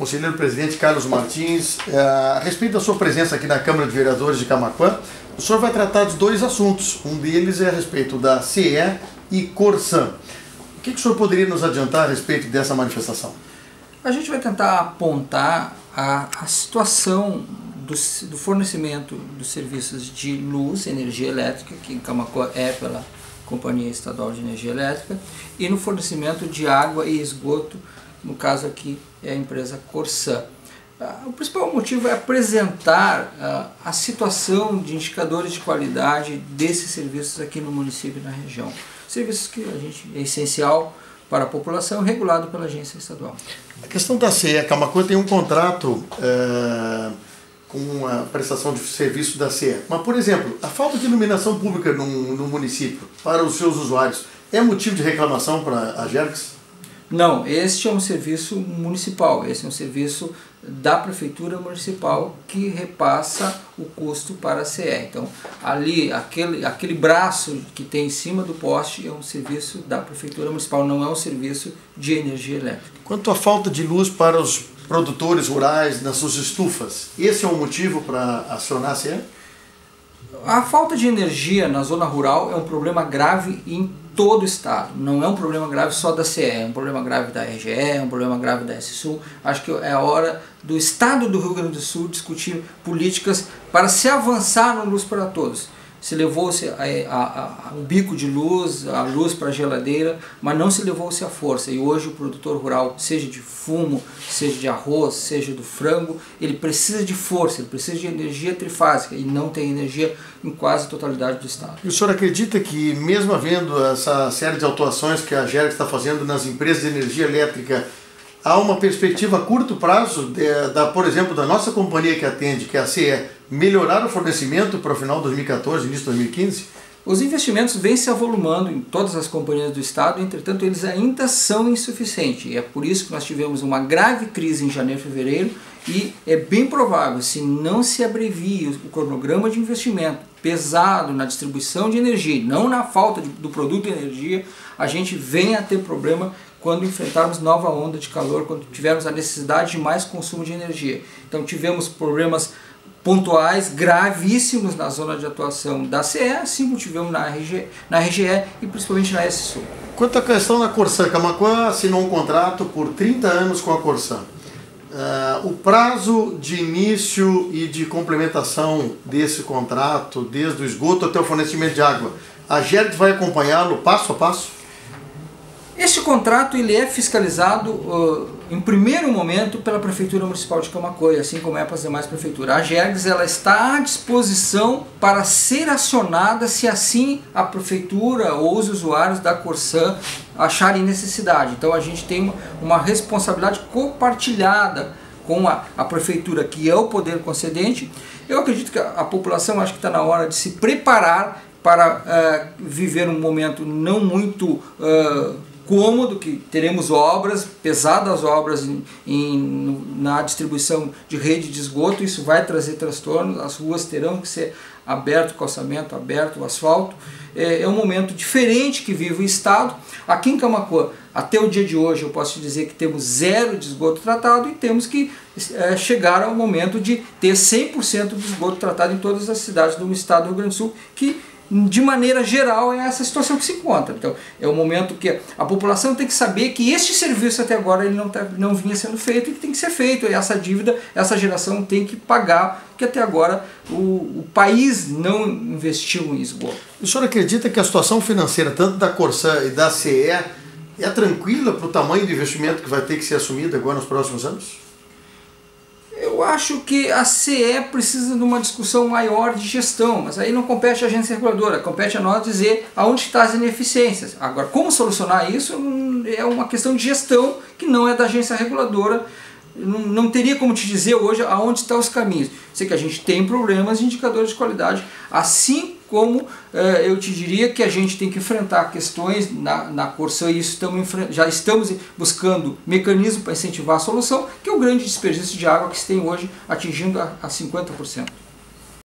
conselheiro presidente Carlos Martins, é, a respeito da sua presença aqui na Câmara de Vereadores de Camacuã, o senhor vai tratar de dois assuntos. Um deles é a respeito da CE e Corsan. O que, que o senhor poderia nos adiantar a respeito dessa manifestação? A gente vai tentar apontar a, a situação do, do, fornecimento dos serviços de luz, energia elétrica, que em Camacuã é pela Companhia Estadual de Energia Elétrica, e no fornecimento de água e esgoto, no caso aqui é a empresa Corsan. Ah, o principal motivo é apresentar ah, a situação de indicadores de qualidade desses serviços aqui no município e na região. Serviços que a gente é essencial para a população, regulado pela agência estadual. A questão da CE, Camacuã tem um contrato é, com a prestação de serviço da CE. Mas, por exemplo, a falta de iluminação pública no, no município para os seus usuários é motivo de reclamação para a GERX? Não, este é um serviço municipal, esse é um serviço da prefeitura municipal que repassa o custo para a CE. Então, ali, aquele, aquele braço que tem em cima do poste é um serviço da prefeitura municipal, não é um serviço de energia elétrica. Quanto à falta de luz para os produtores rurais nas suas estufas, esse é um motivo para acionar a CE? A falta de energia na zona rural é um problema grave em todo o estado. Não é um problema grave só da CE, é um problema grave da RGE, é um problema grave da SSU. Acho que é a hora do estado do Rio Grande do Sul discutir políticas para se avançar no Luz para Todos se levou-se o bico de luz, a luz para a geladeira, mas não se levou-se a força. E hoje o produtor rural, seja de fumo, seja de arroz, seja do frango, ele precisa de força, ele precisa de energia trifásica e não tem energia em quase totalidade do estado. E o senhor acredita que mesmo havendo essa série de atuações que a GERG está fazendo nas empresas de energia elétrica, há uma perspectiva a curto prazo, de, da, por exemplo, da nossa companhia que atende, que é a CE, melhorar o fornecimento para o final de 2014, início de 2015? Os investimentos vêm se avolumando em todas as companhias do Estado, entretanto, eles ainda são insuficientes. E é por isso que nós tivemos uma grave crise em janeiro e fevereiro. E é bem provável, se não se abrevie o cronograma de investimento pesado na distribuição de energia, não na falta de, do produto de energia, a gente venha a ter problema quando enfrentarmos nova onda de calor, quando tivermos a necessidade de mais consumo de energia. Então tivemos problemas pontuais gravíssimos na zona de atuação da CE, assim como tivemos na RGE, na RGE e principalmente na SSU. Quanto à questão da Corsan, Camacuã assinou um contrato por 30 anos com a Corsan. Uh, o prazo de início e de complementação desse contrato, desde o esgoto até o fornecimento de água, a GERD vai acompanhá-lo passo a passo? Este contrato ele é fiscalizado uh, em primeiro momento pela Prefeitura Municipal de Camacoa, assim como é para as demais prefeituras. A GERGS ela está à disposição para ser acionada se assim a Prefeitura ou os usuários da Corsan acharem necessidade. Então a gente tem uma, uma responsabilidade compartilhada com a, a, Prefeitura, que é o poder concedente. Eu acredito que a, a população acho que está na hora de se preparar para uh, viver um momento não muito... Uh, cômodo que teremos obras, pesadas obras em, em, na distribuição de rede de esgoto, isso vai trazer transtornos, as ruas terão que ser aberto, calçamento aberto, asfalto. É, é um momento diferente que vive o Estado. Aqui em Camacuã, até o dia de hoje, eu posso te dizer que temos zero de esgoto tratado e temos que é, chegar ao momento de ter 100% de esgoto tratado em todas as cidades do estado do Rio Grande do Sul, que de maneira geral, é essa situação que se encontra. Então, é o momento que a população tem que saber que este serviço até agora ele não, tá, não vinha sendo feito e que tem que ser feito. E essa dívida, essa geração tem que pagar, porque até agora o, o país não investiu em esgoto. O senhor acredita que a situação financeira, tanto da Corsã e da CE, é tranquila para o tamanho do investimento que vai ter que ser assumido agora nos próximos anos? Eu acho que a CE precisa de uma discussão maior de gestão, mas aí não compete à agência reguladora, compete a nós dizer aonde estão as ineficiências. Agora, como solucionar isso é uma questão de gestão que não é da agência reguladora. Não, não teria como te dizer hoje aonde estão os caminhos. Sei que a gente tem problemas de indicadores de qualidade, assim como eh, eu te diria que a gente tem que enfrentar questões na, na Corsã e isso estamos, já estamos buscando mecanismos para incentivar a solução, que é o grande desperdício de água que se tem hoje atingindo a, a 50%.